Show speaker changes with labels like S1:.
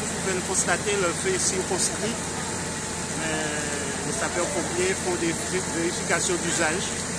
S1: Vous pouvez le constater le fait circonscrit. Mais les sapeurs-pompiers font des vérifications d'usage